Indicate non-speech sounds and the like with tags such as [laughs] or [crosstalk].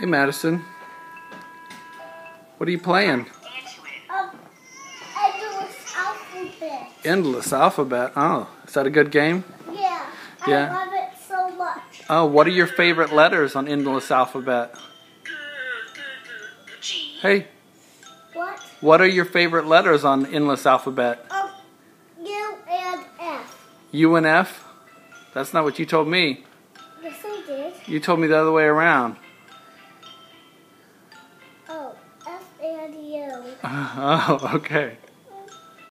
Hey, Madison. What are you playing? Um, endless alphabet. Endless Alphabet. Oh, is that a good game? Yeah. Yeah. I love it so much. Oh, what are your favorite letters on Endless Alphabet? G. Hey, What? what are your favorite letters on Endless Alphabet? Um, U and F. U and F? That's not what you told me. Yes, I did. You told me the other way around. Oh, F and U. [laughs] Oh, okay.